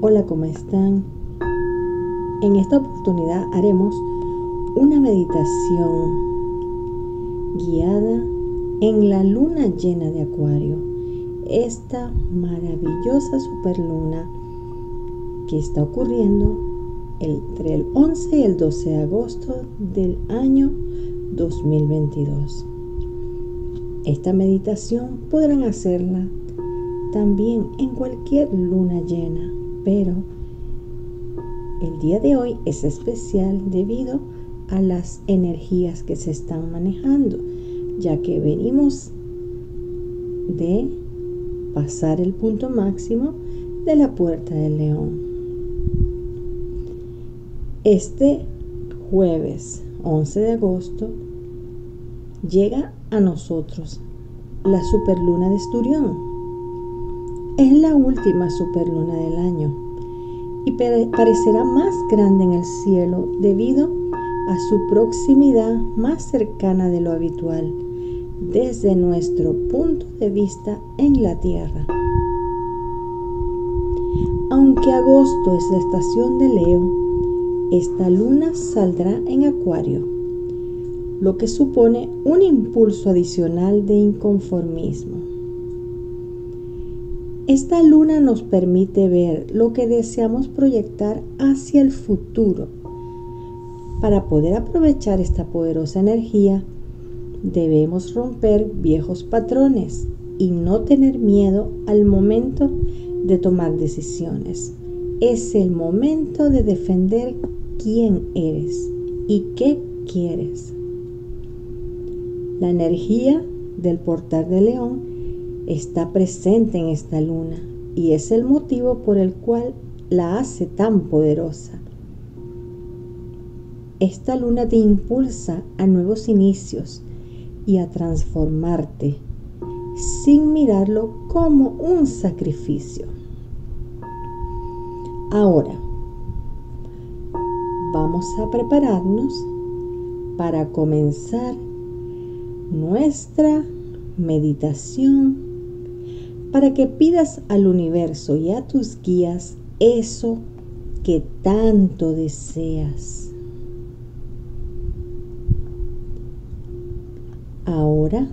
Hola, ¿cómo están? En esta oportunidad haremos una meditación guiada en la luna llena de Acuario, esta maravillosa superluna que está ocurriendo entre el 11 y el 12 de agosto del año 2022. Esta meditación podrán hacerla también en cualquier luna llena, pero el día de hoy es especial debido a las energías que se están manejando, ya que venimos de pasar el punto máximo de la puerta del león. Este jueves 11 de agosto llega a nosotros la superluna de Esturión es la última superluna del año y parecerá más grande en el cielo debido a su proximidad más cercana de lo habitual desde nuestro punto de vista en la Tierra. Aunque agosto es la estación de Leo, esta luna saldrá en Acuario, lo que supone un impulso adicional de inconformismo. Esta luna nos permite ver lo que deseamos proyectar hacia el futuro. Para poder aprovechar esta poderosa energía, debemos romper viejos patrones y no tener miedo al momento de tomar decisiones. Es el momento de defender quién eres y qué quieres. La energía del portal de león está presente en esta luna y es el motivo por el cual la hace tan poderosa. Esta luna te impulsa a nuevos inicios y a transformarte sin mirarlo como un sacrificio. Ahora, vamos a prepararnos para comenzar nuestra meditación para que pidas al universo y a tus guías eso que tanto deseas. Ahora,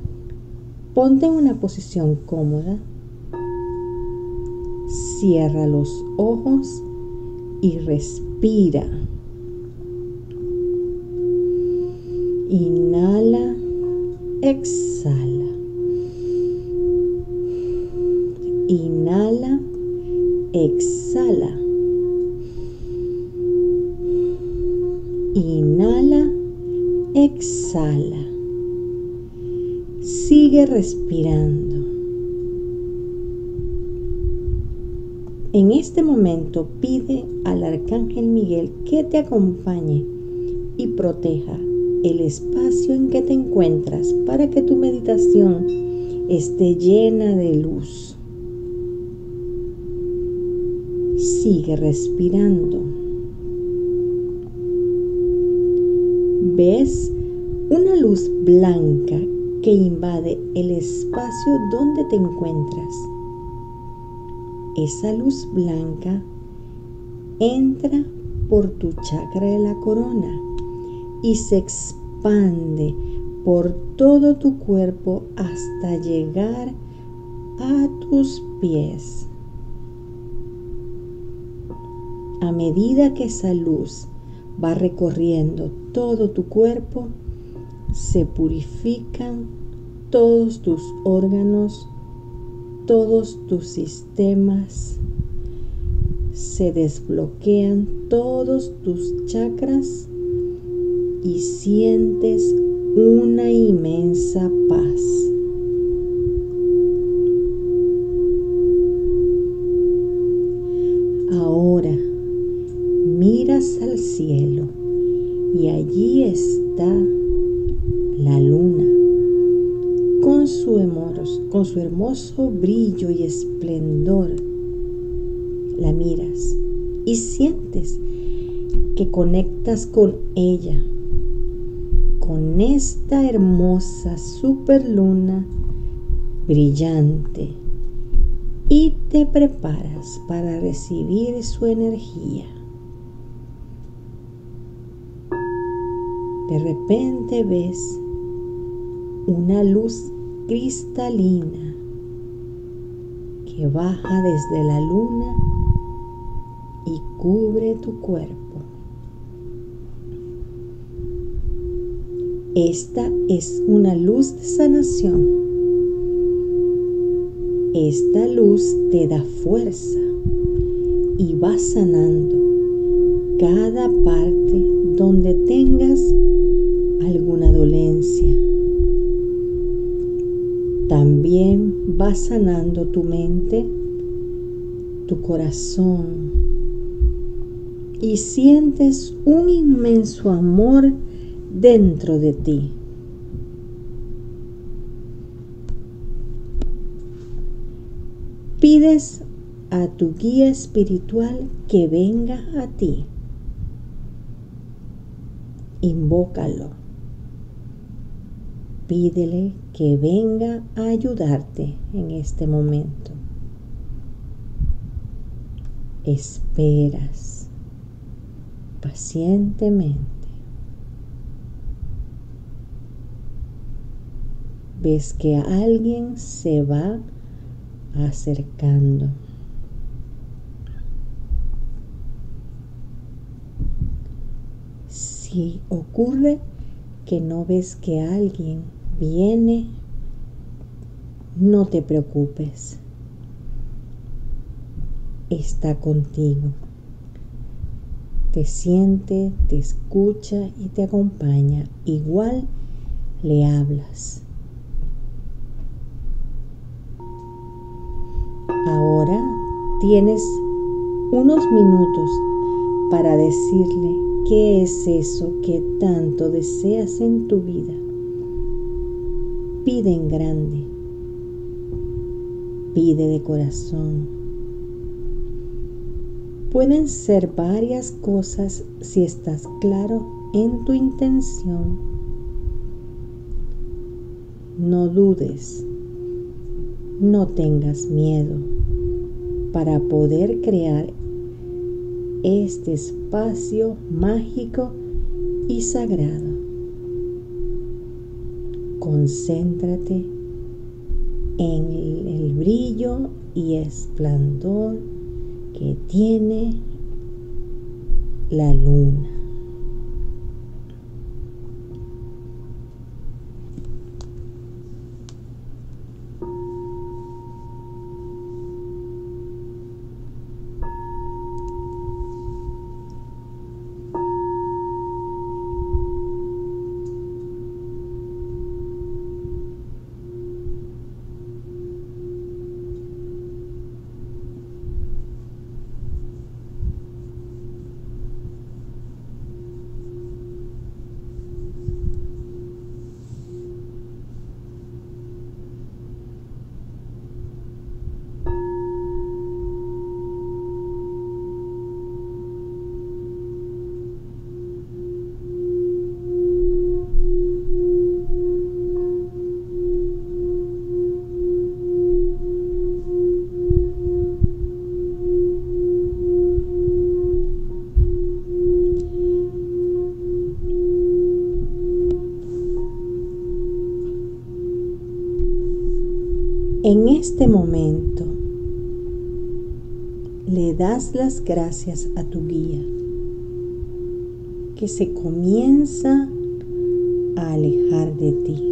ponte en una posición cómoda, cierra los ojos y respira. Inhala, exhala. Inhala, exhala. Inhala, exhala. Sigue respirando. En este momento pide al Arcángel Miguel que te acompañe y proteja el espacio en que te encuentras para que tu meditación esté llena de luz. Sigue respirando. ¿Ves una luz blanca que invade el espacio donde te encuentras? Esa luz blanca entra por tu chakra de la corona y se expande por todo tu cuerpo hasta llegar a tus pies. A medida que esa luz va recorriendo todo tu cuerpo, se purifican todos tus órganos, todos tus sistemas, se desbloquean todos tus chakras y sientes una inmensa paz. Al cielo y allí está la luna con su, con su hermoso brillo y esplendor. La miras y sientes que conectas con ella, con esta hermosa superluna brillante y te preparas para recibir su energía. De repente ves una luz cristalina que baja desde la luna y cubre tu cuerpo. Esta es una luz de sanación. Esta luz te da fuerza y va sanando cada parte donde tengas alguna dolencia. También va sanando tu mente, tu corazón y sientes un inmenso amor dentro de ti. Pides a tu guía espiritual que venga a ti. Invócalo. Pídele que venga a ayudarte en este momento. Esperas pacientemente. ves que alguien se va acercando. Si ocurre que no ves que alguien viene, no te preocupes. Está contigo. Te siente, te escucha y te acompaña. Igual le hablas. Ahora tienes unos minutos para decirle qué es eso que tanto deseas en tu vida. Pide en grande. Pide de corazón. Pueden ser varias cosas si estás claro en tu intención. No dudes. No tengas miedo para poder crear este espacio mágico y sagrado. Concéntrate en el, brillo y esplendor que tiene la luna. Este momento le das las gracias a tu guía que se comienza a alejar de ti.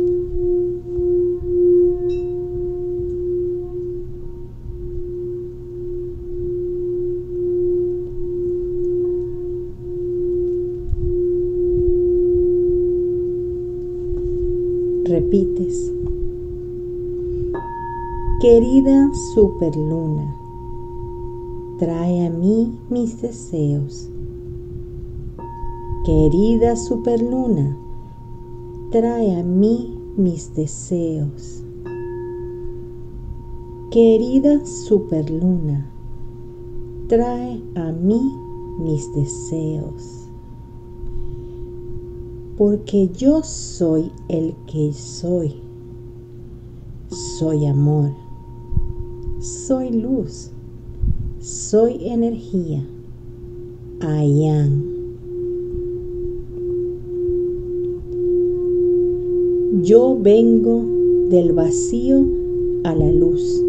Repites Querida superluna, trae a mí mis deseos. Querida superluna, trae a mí mis deseos. Querida superluna, trae a mí mis deseos. Porque yo soy el que soy. Soy amor soy luz, soy energía. Ayan. Yo vengo del vacío a la luz.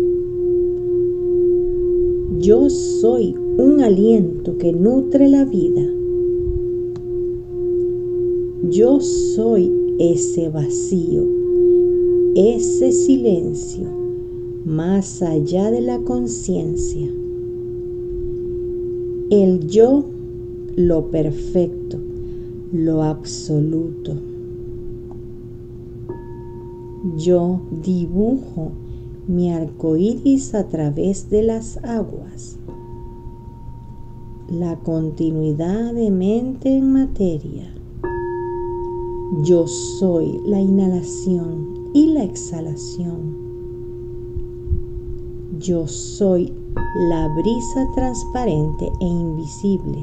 Yo soy un aliento que nutre la vida. Yo soy ese vacío, ese silencio, más allá de la conciencia. El yo, lo perfecto, lo absoluto. Yo dibujo mi arco iris a través de las aguas. La continuidad de mente en materia. Yo soy la inhalación y la exhalación. Yo soy la brisa transparente e invisible,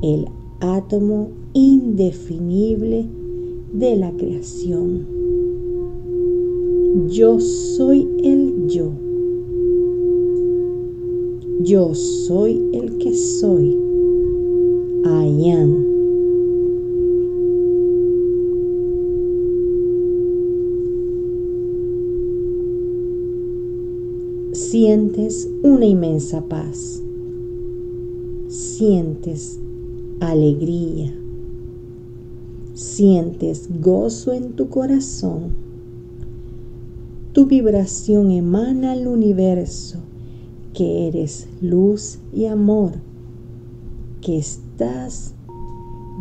el átomo indefinible de la creación. Yo soy el yo. Yo soy el que soy. I am. Sientes una inmensa paz. Sientes alegría. Sientes gozo en tu corazón tu vibración emana al universo, que eres luz y amor, que estás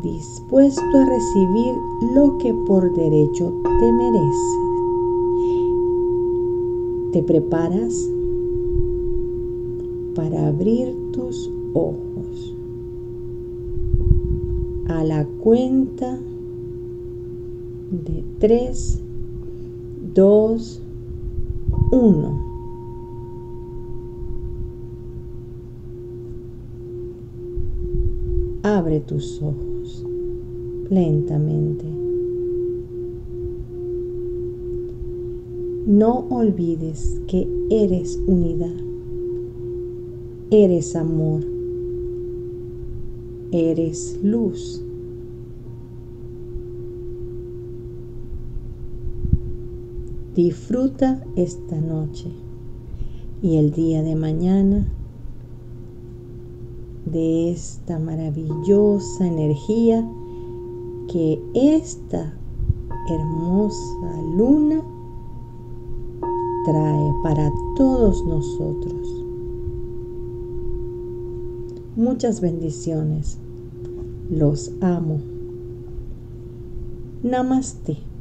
dispuesto a recibir lo que por derecho te mereces. Te preparas para abrir tus ojos. A la cuenta de 3, 2, uno. Abre tus ojos lentamente. No olvides que eres unidad. Eres amor. Eres luz. Disfruta esta noche y el día de mañana de esta maravillosa energía que esta hermosa luna trae para todos nosotros. Muchas bendiciones. Los amo. Namaste.